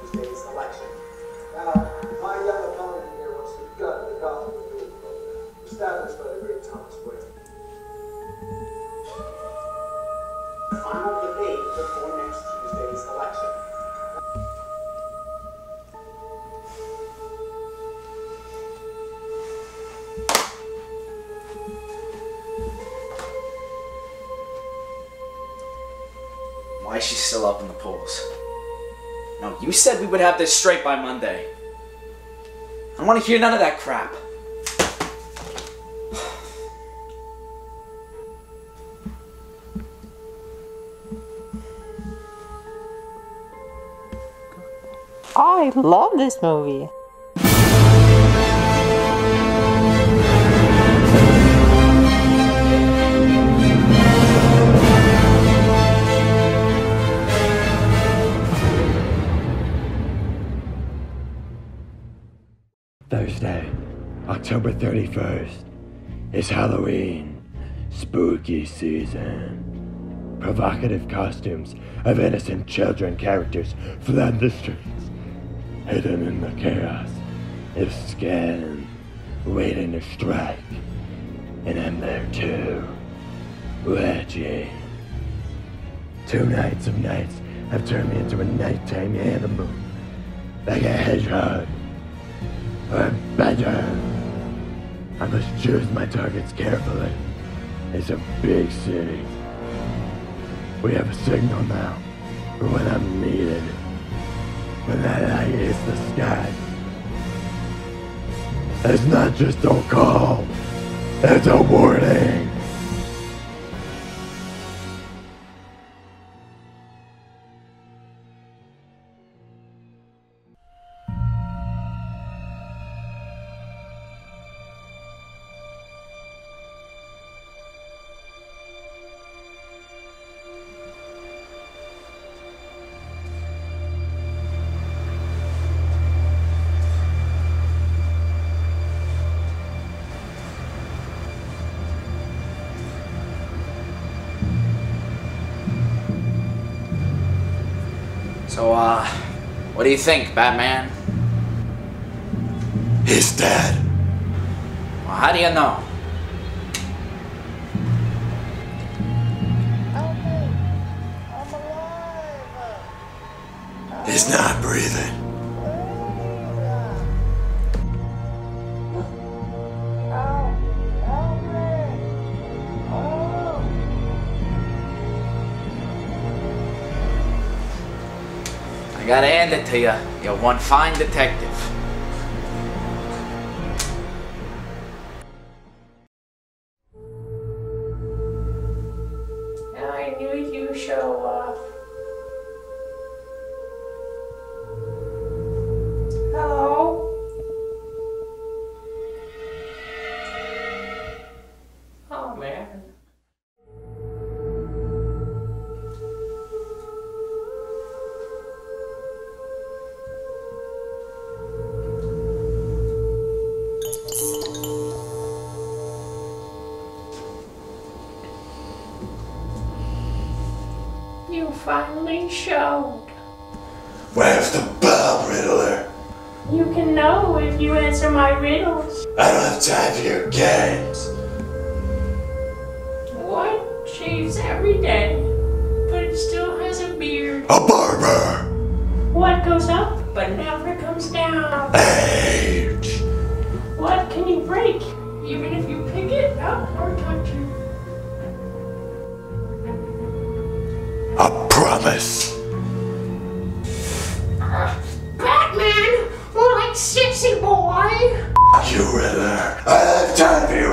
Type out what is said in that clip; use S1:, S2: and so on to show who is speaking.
S1: Tuesday's election. Now, my young here the established by the great Thomas next Tuesday's election.
S2: Why is she still up in the polls? No, you said we would have this straight by Monday. I don't want to hear none of that crap.
S3: I love this movie.
S4: Thursday, October 31st. It's Halloween. Spooky season. Provocative costumes of innocent children characters flood the streets. Hidden in the chaos is Scan, waiting to strike. And I'm there too. Reggie. Two nights of nights have turned me into a nighttime animal. Like a hedgehog or better. I must choose my targets carefully. It's a big city. We have a signal now for when I'm needed. When that light hits the sky. It's not just a call, it's a
S2: So, uh, what do you think, Batman?
S4: He's dead.
S2: Well, how do you know?
S5: He's
S4: not breathing.
S2: Gotta hand it to you. You're one fine detective.
S6: I knew you'd show up. Finally showed.
S4: Where's the bell, Riddler?
S6: You can know if you answer my riddles.
S4: I don't have time for your games.
S6: What shaves every day, but it still has a beard?
S4: A barber.
S6: What goes up but never comes down?
S4: A promise.
S6: Batman! More like sexy boy!
S4: You, Riddler. I have time for you.